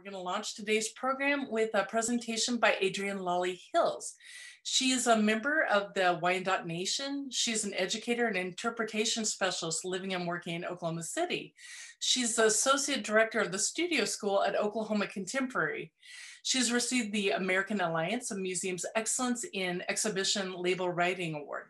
We're going to launch today's program with a presentation by Adrienne Lalli Hills. She is a member of the Wyandotte Nation. She's an educator and interpretation specialist living and working in Oklahoma City. She's the associate director of the studio school at Oklahoma Contemporary. She's received the American Alliance of Museums Excellence in Exhibition Label Writing Award.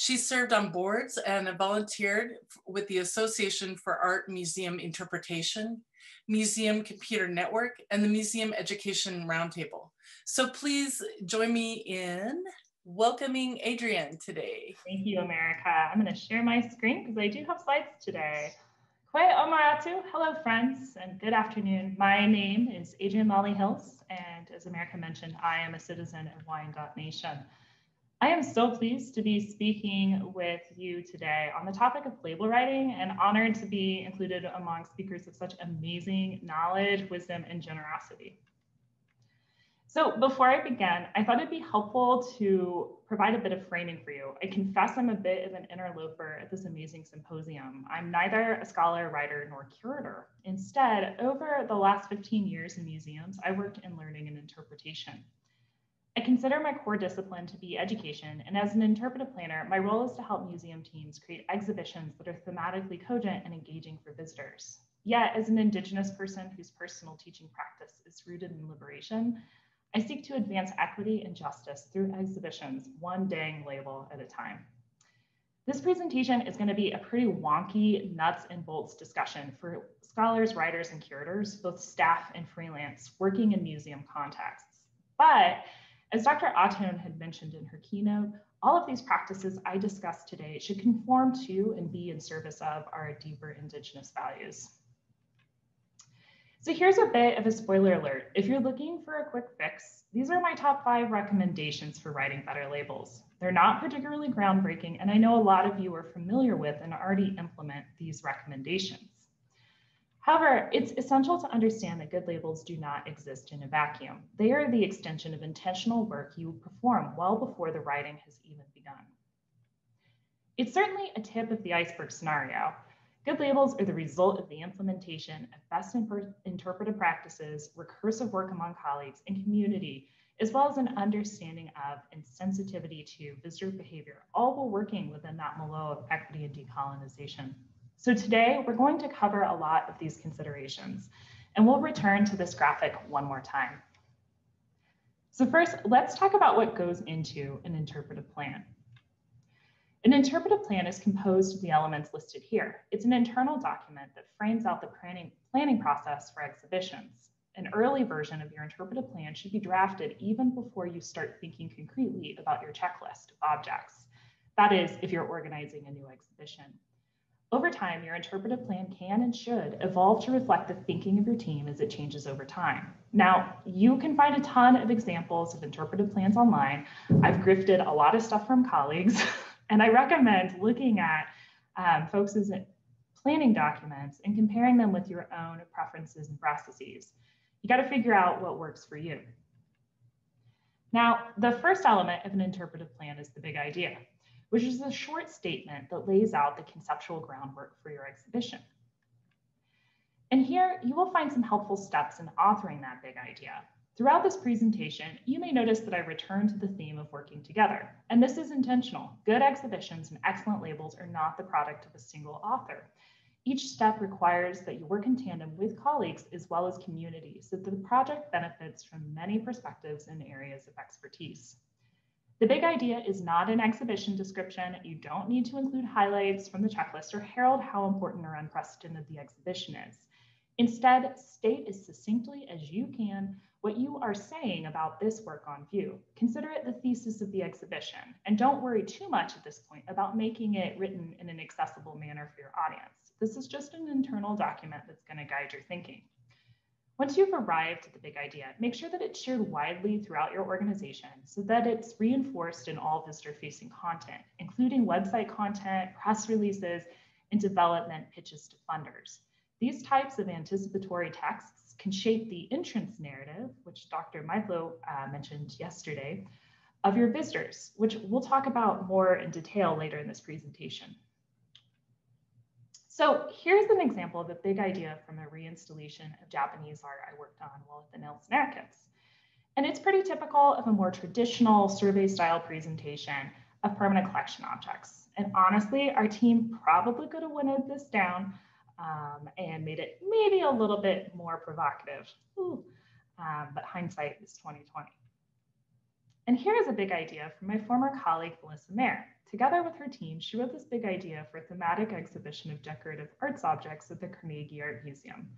She served on boards and volunteered with the Association for Art Museum Interpretation, Museum Computer Network, and the Museum Education Roundtable. So please join me in welcoming Adrienne today. Thank you, America. I'm going to share my screen because I do have slides today. Kwe omaratu. Hello, friends, and good afternoon. My name is Adrienne Lalli Hills, and as America mentioned, I am a citizen of Wyandotte Nation. I am so pleased to be speaking with you today on the topic of label writing and honored to be included among speakers of such amazing knowledge, wisdom, and generosity. So before I begin, I thought it'd be helpful to provide a bit of framing for you. I confess I'm a bit of an interloper at this amazing symposium. I'm neither a scholar, writer, nor curator. Instead, over the last 15 years in museums, I worked in learning and interpretation. I consider my core discipline to be education, and as an interpretive planner, my role is to help museum teams create exhibitions that are thematically cogent and engaging for visitors. Yet, as an Indigenous person whose personal teaching practice is rooted in liberation, I seek to advance equity and justice through exhibitions, one dang label at a time. This presentation is going to be a pretty wonky nuts and bolts discussion for scholars, writers, and curators, both staff and freelance, working in museum contexts. But as Dr. Atun had mentioned in her keynote, all of these practices I discussed today should conform to and be in service of our deeper Indigenous values. So here's a bit of a spoiler alert. If you're looking for a quick fix, these are my top five recommendations for writing better labels. They're not particularly groundbreaking, and I know a lot of you are familiar with and already implement these recommendations. However, it's essential to understand that good labels do not exist in a vacuum. They are the extension of intentional work you perform well before the writing has even begun. It's certainly a tip of the iceberg scenario. Good labels are the result of the implementation of best interpretive practices, recursive work among colleagues, and community, as well as an understanding of and sensitivity to visitor behavior, all while working within that milieu of equity and decolonization. So today we're going to cover a lot of these considerations and we'll return to this graphic one more time. So first, let's talk about what goes into an interpretive plan. An interpretive plan is composed of the elements listed here. It's an internal document that frames out the planning, planning process for exhibitions. An early version of your interpretive plan should be drafted even before you start thinking concretely about your checklist of objects. That is, if you're organizing a new exhibition. Over time, your interpretive plan can and should evolve to reflect the thinking of your team as it changes over time. Now, you can find a ton of examples of interpretive plans online. I've grifted a lot of stuff from colleagues, and I recommend looking at um, folks' planning documents and comparing them with your own preferences and processes. You got to figure out what works for you. Now, the first element of an interpretive plan is the big idea which is a short statement that lays out the conceptual groundwork for your exhibition. And here you will find some helpful steps in authoring that big idea. Throughout this presentation, you may notice that I return to the theme of working together. And this is intentional. Good exhibitions and excellent labels are not the product of a single author. Each step requires that you work in tandem with colleagues as well as community so that the project benefits from many perspectives and areas of expertise. The big idea is not an exhibition description. You don't need to include highlights from the checklist or herald how important or unprecedented the exhibition is. Instead, state as succinctly as you can what you are saying about this work on view. Consider it the thesis of the exhibition, and don't worry too much at this point about making it written in an accessible manner for your audience. This is just an internal document that's going to guide your thinking. Once you've arrived at the big idea, make sure that it's shared widely throughout your organization so that it's reinforced in all visitor facing content, including website content, press releases, and development pitches to funders. These types of anticipatory texts can shape the entrance narrative, which Dr. Mithlo uh, mentioned yesterday, of your visitors, which we'll talk about more in detail later in this presentation. So here's an example of a big idea from a reinstallation of Japanese art I worked on while at the Nelson Atkins. And it's pretty typical of a more traditional survey style presentation of permanent collection objects. And honestly, our team probably could have winnowed this down um, and made it maybe a little bit more provocative. Um, but hindsight is 2020. And here is a big idea from my former colleague, Melissa Mayer. Together with her team, she wrote this big idea for a thematic exhibition of decorative arts objects at the Carnegie Art Museum.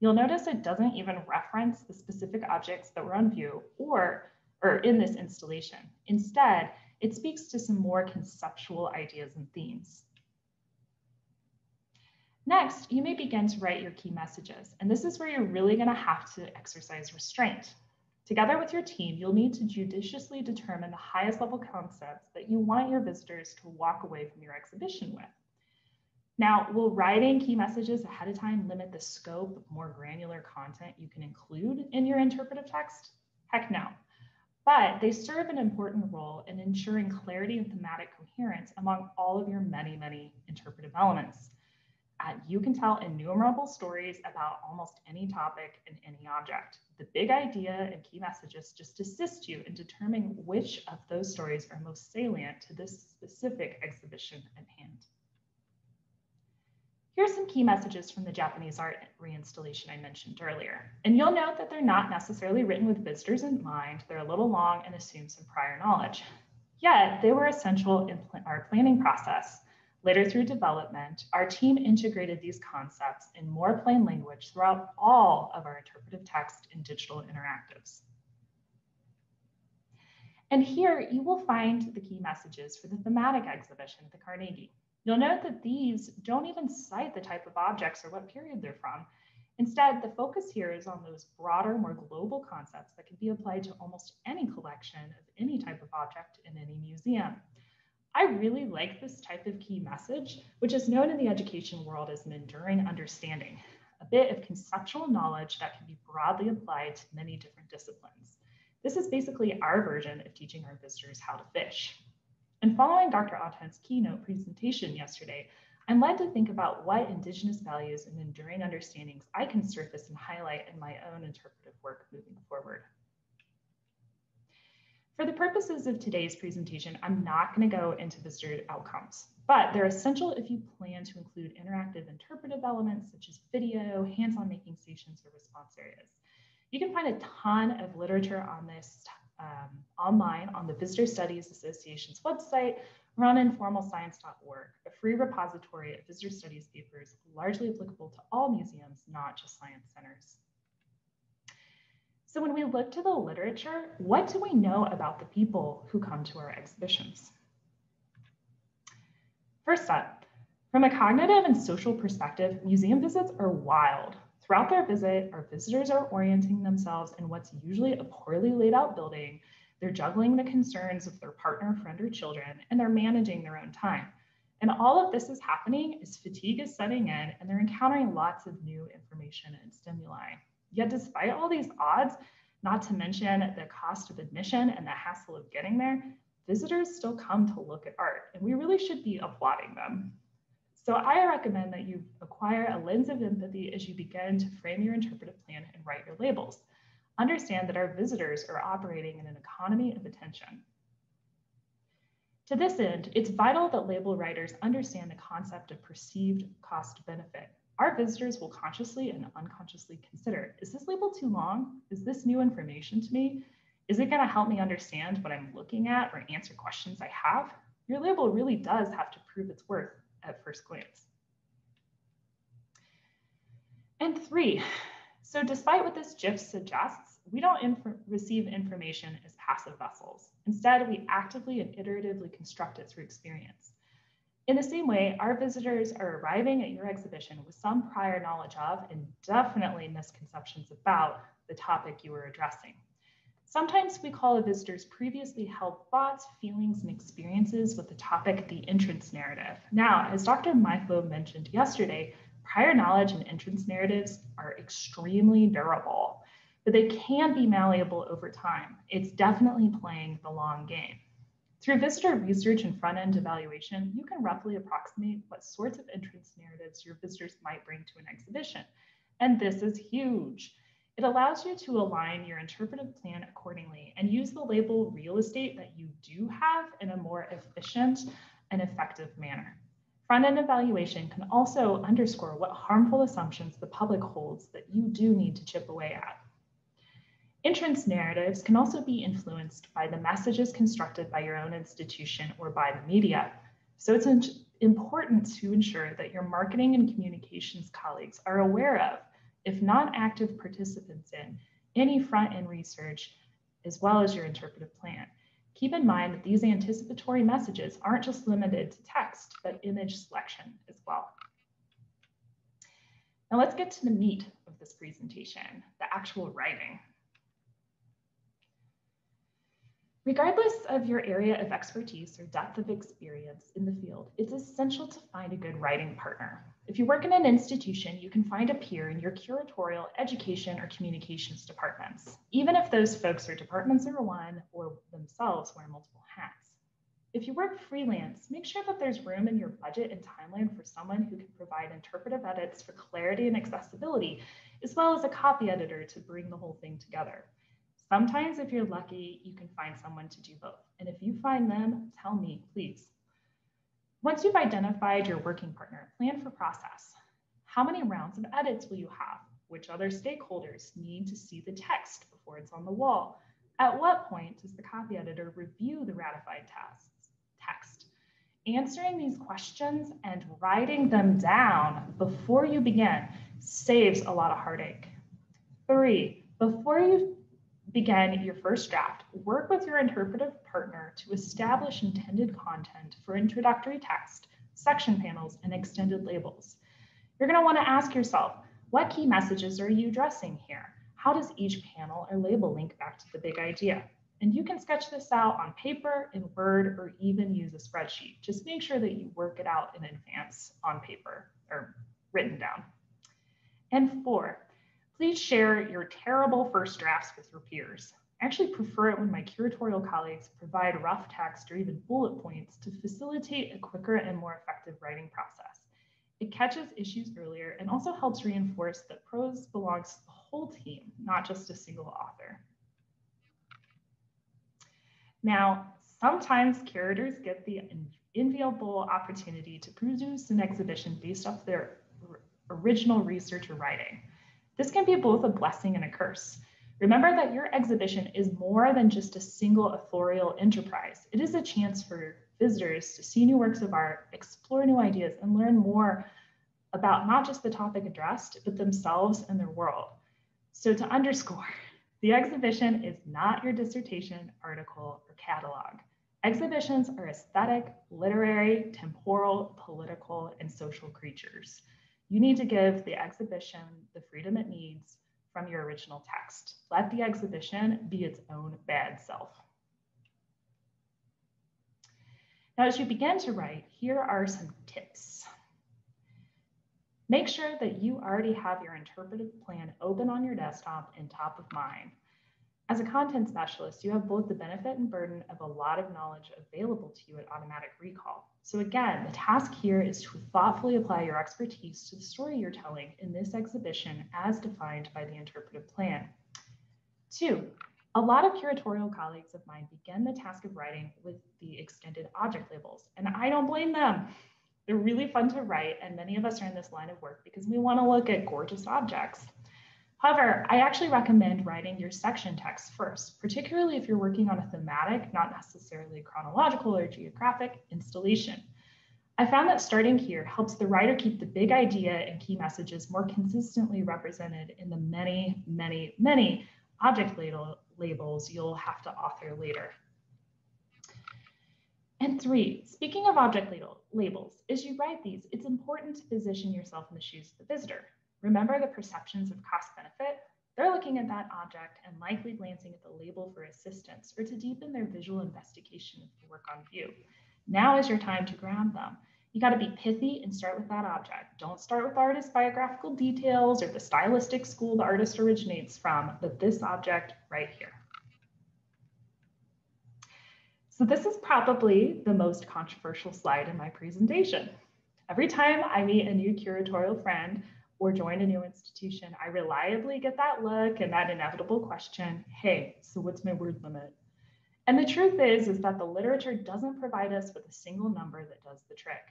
You'll notice it doesn't even reference the specific objects that were on view or, or in this installation. Instead, it speaks to some more conceptual ideas and themes. Next, you may begin to write your key messages, and this is where you're really gonna have to exercise restraint. Together with your team, you'll need to judiciously determine the highest level concepts that you want your visitors to walk away from your exhibition with. Now, will writing key messages ahead of time limit the scope of more granular content you can include in your interpretive text? Heck no. But they serve an important role in ensuring clarity and thematic coherence among all of your many, many interpretive elements. You can tell innumerable stories about almost any topic and any object. The big idea and key messages just assist you in determining which of those stories are most salient to this specific exhibition at hand. Here are some key messages from the Japanese art reinstallation I mentioned earlier. And you'll note that they're not necessarily written with visitors in mind. They're a little long and assume some prior knowledge. Yet they were essential in our planning process Later through development, our team integrated these concepts in more plain language throughout all of our interpretive text and digital interactives. And here you will find the key messages for the thematic exhibition at the Carnegie. You'll note that these don't even cite the type of objects or what period they're from. Instead, the focus here is on those broader, more global concepts that can be applied to almost any collection of any type of object in any museum. I really like this type of key message, which is known in the education world as an enduring understanding, a bit of conceptual knowledge that can be broadly applied to many different disciplines. This is basically our version of teaching our visitors how to fish. And following Dr. Auton's keynote presentation yesterday, I'm led to think about what Indigenous values and enduring understandings I can surface and highlight in my own interpretive work moving forward. For the purposes of today's presentation, I'm not going to go into visitor outcomes, but they're essential if you plan to include interactive interpretive elements such as video, hands-on making stations, or response areas. You can find a ton of literature on this um, online on the Visitor Studies Association's website or on informalscience.org, a free repository of visitor studies papers largely applicable to all museums, not just science centers. So when we look to the literature, what do we know about the people who come to our exhibitions? First up, from a cognitive and social perspective, museum visits are wild. Throughout their visit, our visitors are orienting themselves in what's usually a poorly laid out building. They're juggling the concerns of their partner, friend, or children, and they're managing their own time. And all of this is happening as fatigue is setting in and they're encountering lots of new information and stimuli. Yet, despite all these odds, not to mention the cost of admission and the hassle of getting there, visitors still come to look at art, and we really should be applauding them. So I recommend that you acquire a lens of empathy as you begin to frame your interpretive plan and write your labels. Understand that our visitors are operating in an economy of attention. To this end, it's vital that label writers understand the concept of perceived cost benefit our visitors will consciously and unconsciously consider, is this label too long? Is this new information to me? Is it gonna help me understand what I'm looking at or answer questions I have? Your label really does have to prove its worth at first glance. And three, so despite what this GIF suggests, we don't inf receive information as passive vessels. Instead, we actively and iteratively construct it through experience. In the same way, our visitors are arriving at your exhibition with some prior knowledge of and definitely misconceptions about the topic you are addressing. Sometimes we call a visitor's previously held thoughts, feelings, and experiences with the topic the entrance narrative. Now, as Dr. Mithlo mentioned yesterday, prior knowledge and entrance narratives are extremely durable, but they can be malleable over time. It's definitely playing the long game. Through visitor research and front-end evaluation, you can roughly approximate what sorts of entrance narratives your visitors might bring to an exhibition. And this is huge. It allows you to align your interpretive plan accordingly and use the label real estate that you do have in a more efficient and effective manner. Front-end evaluation can also underscore what harmful assumptions the public holds that you do need to chip away at. Entrance narratives can also be influenced by the messages constructed by your own institution or by the media. So it's important to ensure that your marketing and communications colleagues are aware of if not active participants in, any front-end research, as well as your interpretive plan. Keep in mind that these anticipatory messages aren't just limited to text, but image selection as well. Now let's get to the meat of this presentation, the actual writing. Regardless of your area of expertise or depth of experience in the field, it's essential to find a good writing partner. If you work in an institution, you can find a peer in your curatorial, education, or communications departments, even if those folks are department 01 or themselves wear multiple hats. If you work freelance, make sure that there's room in your budget and timeline for someone who can provide interpretive edits for clarity and accessibility, as well as a copy editor to bring the whole thing together. Sometimes, if you're lucky, you can find someone to do both. And if you find them, tell me, please. Once you've identified your working partner, plan for process. How many rounds of edits will you have? Which other stakeholders need to see the text before it's on the wall? At what point does the copy editor review the ratified text? Answering these questions and writing them down before you begin saves a lot of heartache. Three, before you begin your first draft, work with your interpretive partner to establish intended content for introductory text, section panels, and extended labels. You're going to want to ask yourself, what key messages are you addressing here? How does each panel or label link back to the big idea? And you can sketch this out on paper, in Word, or even use a spreadsheet. Just make sure that you work it out in advance on paper or written down. And four, Please share your terrible first drafts with your peers. I actually prefer it when my curatorial colleagues provide rough text or even bullet points to facilitate a quicker and more effective writing process. It catches issues earlier and also helps reinforce that prose belongs to the whole team, not just a single author. Now, sometimes curators get the enviable opportunity to produce an exhibition based off their original research or writing. This can be both a blessing and a curse. Remember that your exhibition is more than just a single authorial enterprise. It is a chance for visitors to see new works of art, explore new ideas, and learn more about not just the topic addressed, but themselves and their world. So to underscore, the exhibition is not your dissertation, article, or catalog. Exhibitions are aesthetic, literary, temporal, political, and social creatures. You need to give the exhibition the freedom it needs from your original text. Let the exhibition be its own bad self. Now, as you begin to write, here are some tips. Make sure that you already have your interpretive plan open on your desktop and top of mind. As a content specialist, you have both the benefit and burden of a lot of knowledge available to you at Automatic Recall. So again, the task here is to thoughtfully apply your expertise to the story you're telling in this exhibition as defined by the interpretive plan. Two, a lot of curatorial colleagues of mine begin the task of writing with the extended object labels, and I don't blame them. They're really fun to write, and many of us are in this line of work because we want to look at gorgeous objects. However, I actually recommend writing your section text first, particularly if you're working on a thematic, not necessarily chronological or geographic installation. I found that starting here helps the writer keep the big idea and key messages more consistently represented in the many, many, many object label labels you'll have to author later. And three, speaking of object labels, as you write these, it's important to position yourself in the shoes of the visitor. Remember the perceptions of cost benefit? They're looking at that object and likely glancing at the label for assistance or to deepen their visual investigation of the work on view. Now is your time to grab them. You got to be pithy and start with that object. Don't start with artist biographical details or the stylistic school the artist originates from, but this object right here. So this is probably the most controversial slide in my presentation. Every time I meet a new curatorial friend or join a new institution, I reliably get that look and that inevitable question, hey, so what's my word limit? And the truth is, is that the literature doesn't provide us with a single number that does the trick.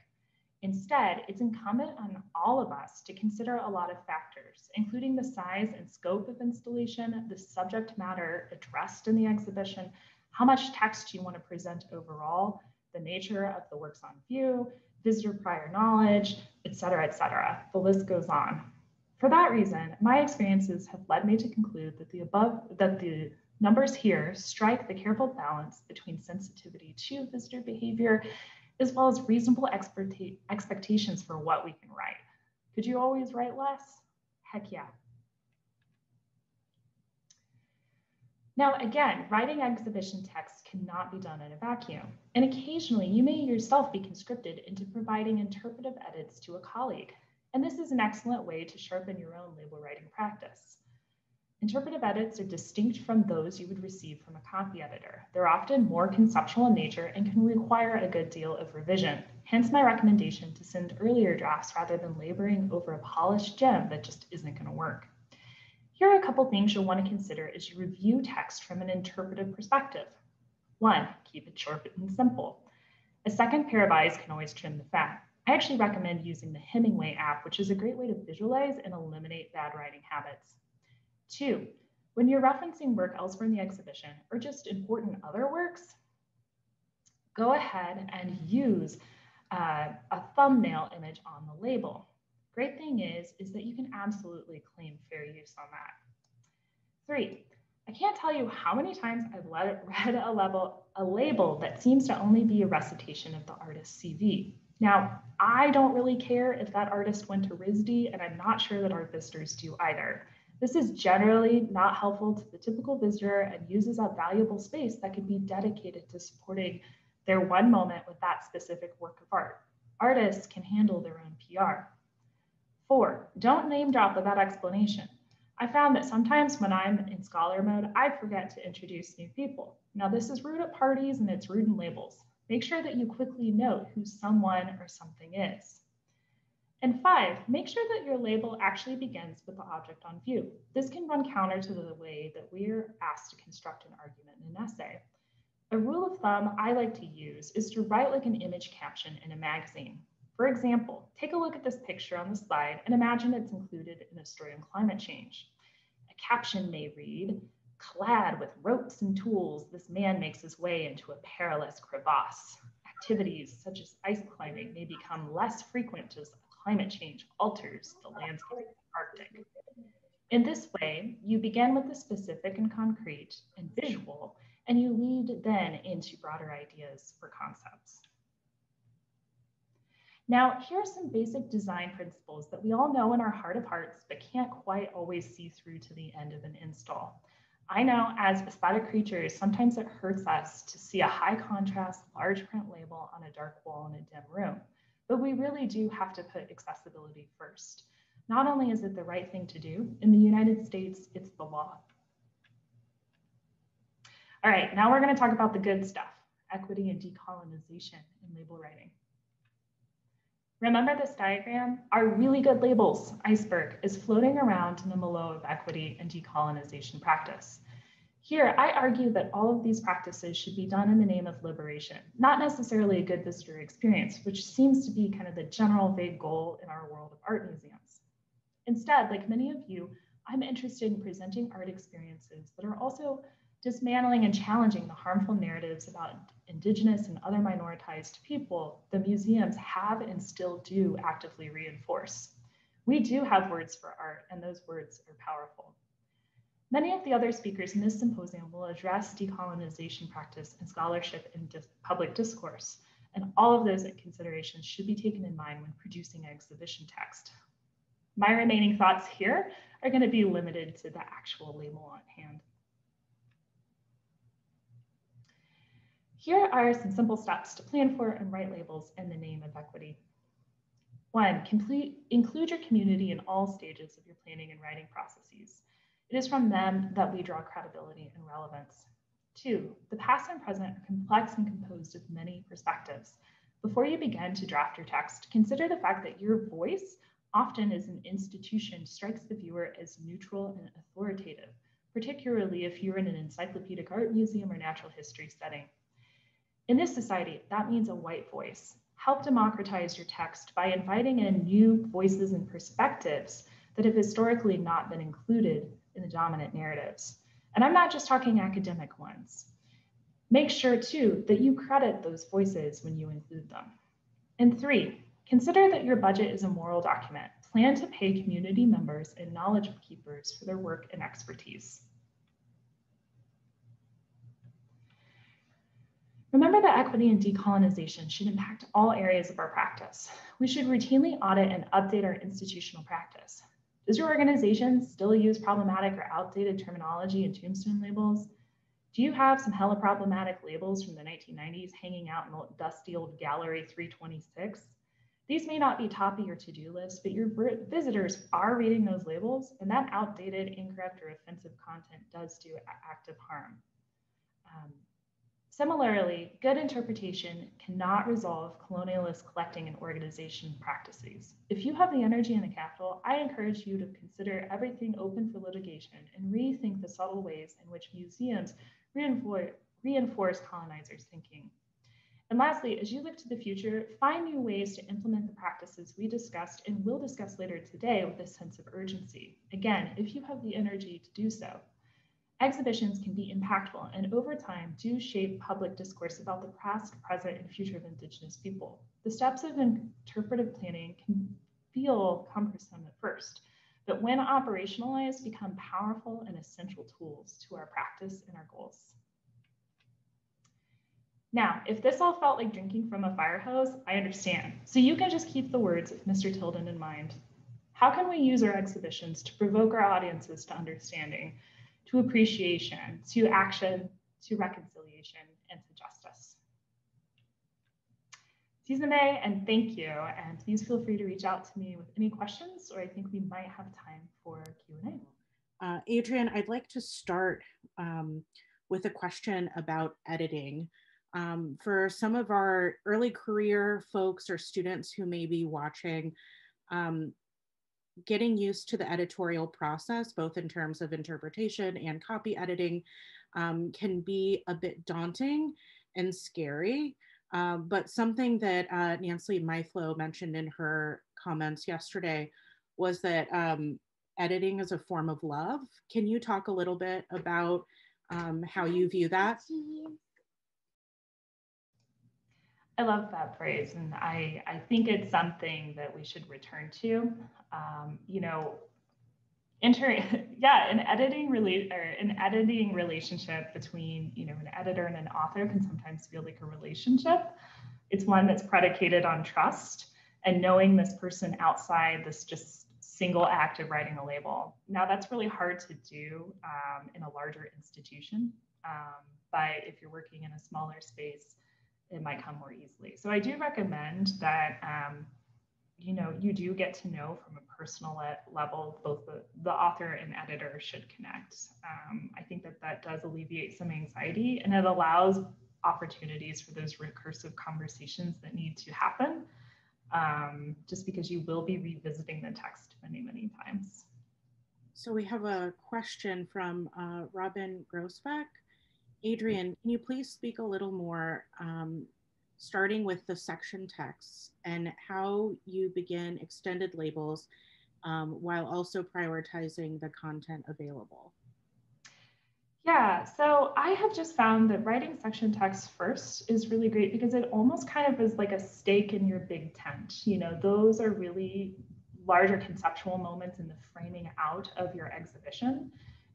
Instead, it's incumbent on all of us to consider a lot of factors, including the size and scope of installation, the subject matter addressed in the exhibition, how much text you want to present overall, the nature of the works on view, visitor prior knowledge, et cetera, et cetera. The list goes on. For that reason, my experiences have led me to conclude that the above, that the numbers here strike the careful balance between sensitivity to visitor behavior as well as reasonable expectations for what we can write. Could you always write less? Heck yeah. Now, again, writing exhibition text cannot be done in a vacuum, and occasionally you may yourself be conscripted into providing interpretive edits to a colleague, and this is an excellent way to sharpen your own label writing practice. Interpretive edits are distinct from those you would receive from a copy editor. They're often more conceptual in nature and can require a good deal of revision. Hence my recommendation to send earlier drafts rather than laboring over a polished gem that just isn't gonna work. Here are a couple things you'll wanna consider as you review text from an interpretive perspective. One, keep it short and simple. A second pair of eyes can always trim the fat. I actually recommend using the Hemingway app, which is a great way to visualize and eliminate bad writing habits. Two, when you're referencing work elsewhere in the exhibition or just important other works, go ahead and use uh, a thumbnail image on the label. Great thing is, is that you can absolutely claim fair use on that. Three, I can't tell you how many times I've read a, level, a label that seems to only be a recitation of the artist's CV. Now, I don't really care if that artist went to RISD, and I'm not sure that our visitors do either. This is generally not helpful to the typical visitor and uses up valuable space that could be dedicated to supporting their one moment with that specific work of art. Artists can handle their own PR. Four, don't name drop without explanation. I found that sometimes when I'm in scholar mode, I forget to introduce new people. Now this is rude at parties and it's rude in labels. Make sure that you quickly note who someone or something is. And five, make sure that your label actually begins with the object on view. This can run counter to the way that we're asked to construct an argument in an essay. A rule of thumb I like to use is to write like an image caption in a magazine. For example, take a look at this picture on the slide and imagine it's included in a story on climate change. A caption may read, clad with ropes and tools, this man makes his way into a perilous crevasse. Activities such as ice climbing may become less frequent as climate change alters the landscape of the Arctic. In this way, you begin with the specific and concrete and visual, and you lead then into broader ideas or concepts. Now, here are some basic design principles that we all know in our heart of hearts, but can't quite always see through to the end of an install. I know as aesthetic creatures, sometimes it hurts us to see a high contrast, large print label on a dark wall in a dim room. But we really do have to put accessibility first. Not only is it the right thing to do, in the United States, it's the law. All right, now we're gonna talk about the good stuff, equity and decolonization in label writing. Remember this diagram? Our really good labels iceberg is floating around in the milieu of equity and decolonization practice. Here, I argue that all of these practices should be done in the name of liberation, not necessarily a good visitor experience, which seems to be kind of the general vague goal in our world of art museums. Instead, like many of you, I'm interested in presenting art experiences that are also dismantling and challenging the harmful narratives about Indigenous and other minoritized people the museums have and still do actively reinforce. We do have words for art, and those words are powerful. Many of the other speakers in this symposium will address decolonization practice and scholarship in dis public discourse, and all of those considerations should be taken in mind when producing exhibition text. My remaining thoughts here are going to be limited to the actual label on hand. Here are some simple steps to plan for and write labels in the name of equity. One, complete, include your community in all stages of your planning and writing processes. It is from them that we draw credibility and relevance. Two, the past and present are complex and composed of many perspectives. Before you begin to draft your text, consider the fact that your voice, often as an institution, strikes the viewer as neutral and authoritative, particularly if you're in an encyclopedic art museum or natural history setting. In this society, that means a white voice. Help democratize your text by inviting in new voices and perspectives that have historically not been included in the dominant narratives. And I'm not just talking academic ones. Make sure too that you credit those voices when you include them. And three, consider that your budget is a moral document. Plan to pay community members and knowledge keepers for their work and expertise. Remember that equity and decolonization should impact all areas of our practice. We should routinely audit and update our institutional practice. Does your organization still use problematic or outdated terminology and tombstone labels? Do you have some hella problematic labels from the 1990s hanging out in the dusty old gallery 326? These may not be top of your to-do list, but your visitors are reading those labels and that outdated, incorrect, or offensive content does do active harm. Um, Similarly, good interpretation cannot resolve colonialist collecting and organization practices. If you have the energy and the capital, I encourage you to consider everything open for litigation and rethink the subtle ways in which museums reinforce, reinforce colonizers' thinking. And lastly, as you look to the future, find new ways to implement the practices we discussed and will discuss later today with a sense of urgency. Again, if you have the energy to do so. Exhibitions can be impactful and over time do shape public discourse about the past, present, and future of Indigenous people. The steps of interpretive planning can feel cumbersome at first, but when operationalized, become powerful and essential tools to our practice and our goals. Now, if this all felt like drinking from a fire hose, I understand. So you can just keep the words of Mr. Tilden in mind. How can we use our exhibitions to provoke our audiences to understanding to appreciation, to action, to reconciliation, and to justice. Susan May, and thank you. And please feel free to reach out to me with any questions, or I think we might have time for Q&A. Uh, Adrian, I'd like to start um, with a question about editing. Um, for some of our early career folks or students who may be watching, um, getting used to the editorial process, both in terms of interpretation and copy editing, um, can be a bit daunting and scary. Um, but something that uh, Nancy Mithlo mentioned in her comments yesterday was that um, editing is a form of love. Can you talk a little bit about um, how you view that? I love that phrase, and I, I think it's something that we should return to. Um, you know, enter yeah, an editing really or an editing relationship between you know an editor and an author can sometimes feel like a relationship. It's one that's predicated on trust and knowing this person outside this just single act of writing a label. Now that's really hard to do um, in a larger institution, um, but if you're working in a smaller space it might come more easily. So I do recommend that, um, you know, you do get to know from a personal le- level, both the, the author and editor should connect. Um, I think that that does alleviate some anxiety and it allows opportunities for those recursive conversations that need to happen, um, just because you will be revisiting the text many, many times. So we have a question from uh, Robin Grossbeck. Adrian, can you please speak a little more, um, starting with the section texts and how you begin extended labels um, while also prioritizing the content available? Yeah, so I have just found that writing section text first is really great because it almost kind of is like a stake in your big tent. You know, those are really larger conceptual moments in the framing out of your exhibition.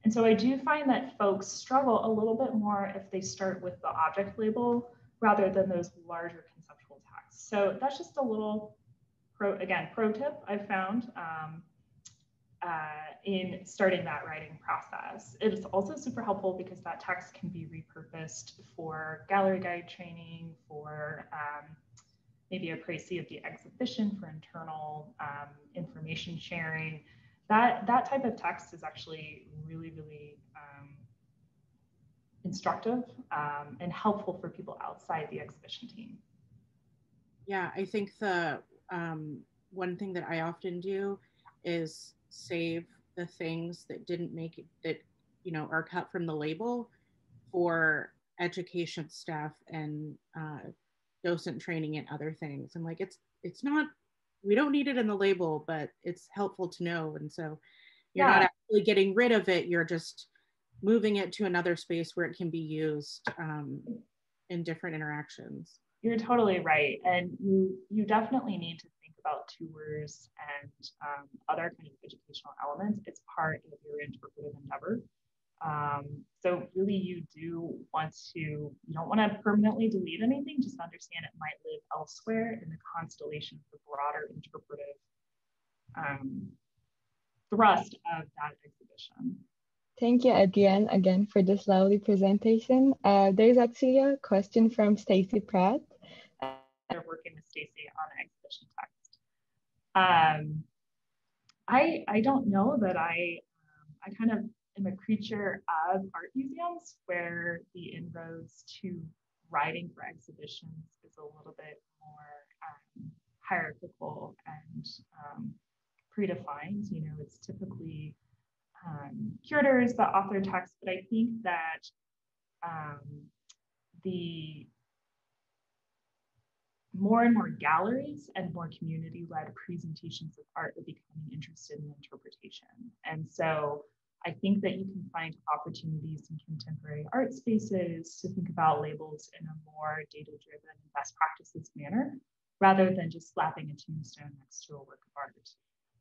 And so I do find that folks struggle a little bit more if they start with the object label rather than those larger conceptual texts. So that's just a little pro, again, pro tip I've found um, uh, in starting that writing process. It is also super helpful because that text can be repurposed for gallery guide training, for um, maybe a précis of the exhibition, for internal um, information sharing that that type of text is actually really really um, instructive um, and helpful for people outside the exhibition team. Yeah, I think the um, one thing that I often do is save the things that didn't make it, that, you know, are cut from the label for education staff and uh, docent training and other things. And like, it's, it's not, we don't need it in the label, but it's helpful to know. And so you're yeah. not actually getting rid of it. You're just moving it to another space where it can be used um, in different interactions. You're totally right. And you, you definitely need to think about tours and um, other kind of educational elements. It's part of your interpretive endeavor. Um, so really you do want to, you don't want to permanently delete anything, just understand it might live elsewhere in the constellation of the broader interpretive um, thrust of that exhibition. Thank you, Adrienne, again for this lovely presentation. Uh, there's actually a question from Stacy Pratt. They're working with Stacy on exhibition text. Um, I, I don't know that I, um, I kind of am a creature of art museums where the inroads to writing for exhibitions is a little bit more um, hierarchical and um, predefined. You know, it's typically um, curators that author text, but I think that um, the more and more galleries and more community-led presentations of art are becoming interested in interpretation. And so I think that you can find opportunities in contemporary art spaces to think about labels in a more data-driven and best practices manner, rather than just slapping a tombstone next to a work of art.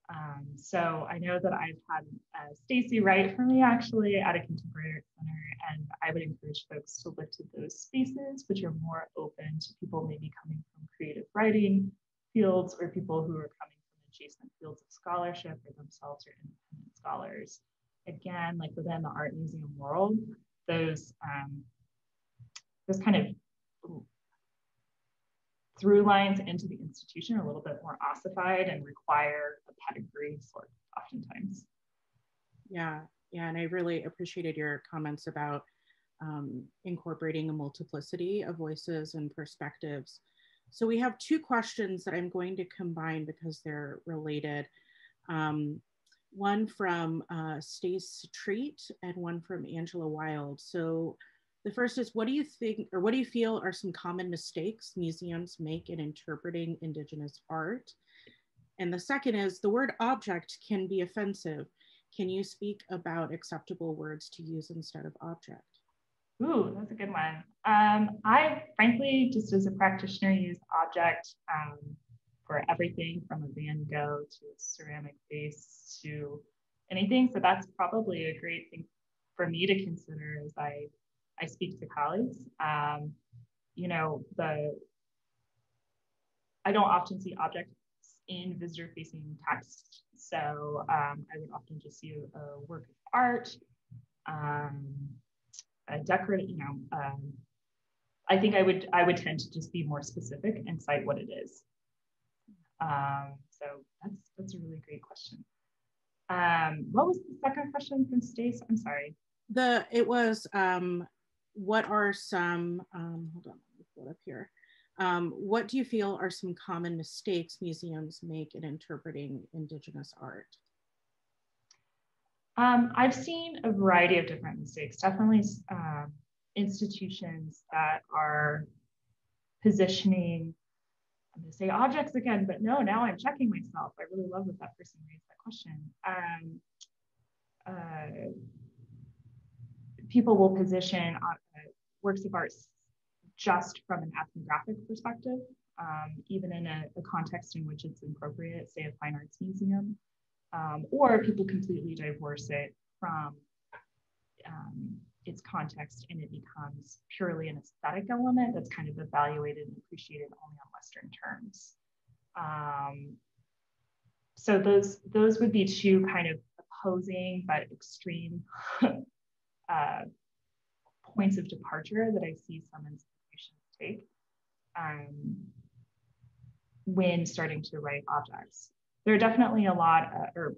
Um, so I know that I've had uh, Stacy write for me actually at a contemporary art center, and I would encourage folks to look to those spaces, which are more open to people maybe coming from creative writing fields or people who are coming from adjacent fields of scholarship or themselves are independent scholars. Again, like within the art museum world, those um, those kind of through lines into the institution are a little bit more ossified and require a pedigree sort oftentimes. Yeah, yeah, and I really appreciated your comments about um, incorporating a multiplicity of voices and perspectives. So we have two questions that I'm going to combine because they're related. Um, one from uh, Stace Treat and one from Angela Wild. So the first is what do you think or what do you feel are some common mistakes museums make in interpreting Indigenous art? And the second is the word object can be offensive. Can you speak about acceptable words to use instead of object? Ooh, that's a good one. Um, I frankly, just as a practitioner, use object um, for everything from a Van Gogh to a ceramic vase to anything. So that's probably a great thing for me to consider as I I speak to colleagues. Um, you know, the I don't often see objects in visitor facing text. So um, I would often just see a, a work of art, um, a decorative, you know, um, I think I would I would tend to just be more specific and cite what it is. Um, so that's that's a really great question. Um, what was the second question from Stace? I'm sorry. The it was um, what are some, um, hold on, let me pull it up here. Um, what do you feel are some common mistakes museums make in interpreting Indigenous art? Um, I've seen a variety of different mistakes, definitely um, institutions that are positioning, I'm gonna say objects again, but no, now I'm checking myself. I really love that that person raised that question. Um, uh, people will position uh, works of art just from an ethnographic perspective, um, even in a, a, context in which it's appropriate, say a fine arts museum, um, or people completely divorce it from um, its context and it becomes purely an aesthetic element that's kind of evaluated and appreciated only on Western terms. Um, so those those would be two kind of opposing but extreme uh, points of departure that I see some institutions take um, when starting to write objects. There are definitely a lot, uh, or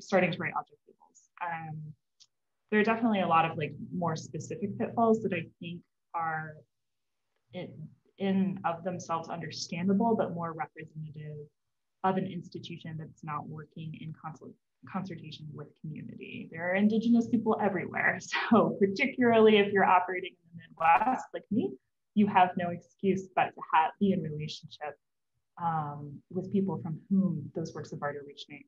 starting to write object labels. Um, there are definitely a lot of like more specific pitfalls that I think are in, in of themselves understandable, but more representative of an institution that's not working in consult, consultation with community. There are Indigenous people everywhere. So, particularly if you're operating in the Midwest like me, you have no excuse but to have, be in relationship um, with people from whom those works of art are originating.